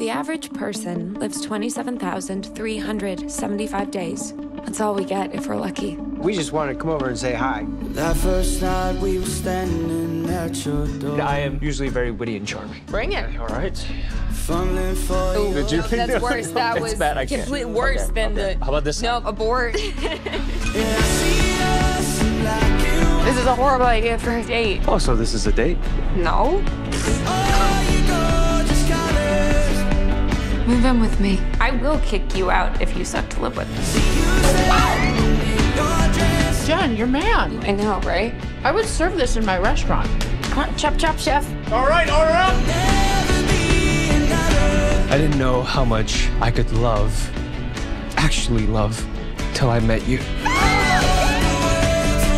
The average person lives 27,375 days. That's all we get if we're lucky. We just wanted to come over and say hi. That first night we were standing at your door. I am usually very witty and charming. Bring it. All right. Fumbling for you. Did you? That's worse. That It's was bad, I can't. complete worse than the. How about this? No, abort. Yeah, I see us like you. this is a horrible idea for a date. Oh, so this is a date? No. Move in with me. I will kick you out if you suck to live with. Jen, you're man. I know, right? I would serve this in my restaurant. Come on, chop, chop, chef. All right, order up. Never be another. I didn't know how much I could love, actually love, till I met you.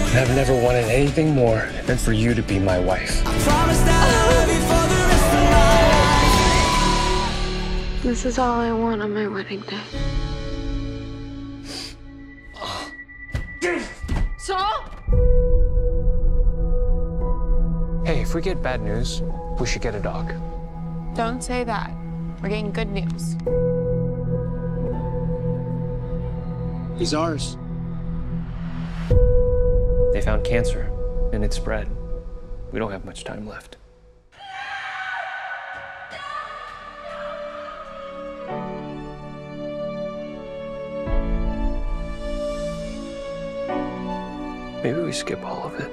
And I've never wanted anything more than for you to be my wife. This is all I want on my wedding day. Sol? Hey, if we get bad news, we should get a dog. Don't say that. We're getting good news. He's ours. They found cancer, and it spread. We don't have much time left. Maybe we skip all of it.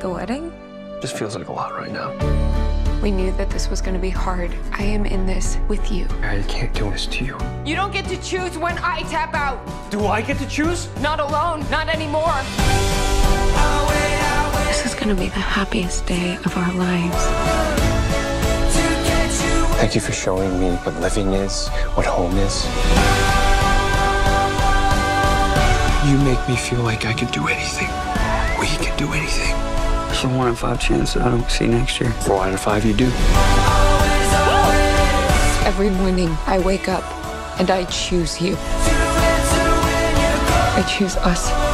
The wedding? Just feels like a lot right now. We knew that this was going to be hard. I am in this with you. I can't do this to you. You don't get to choose when I tap out. Do I get to choose? Not alone. Not anymore. This is going to be the happiest day of our lives. Thank you for showing me what living is, what home is. You make me feel like I can do anything. We can do anything. It's a one in five chance that I don't see next year. Four out of five, you do. Every morning, I wake up and I choose you. I choose us.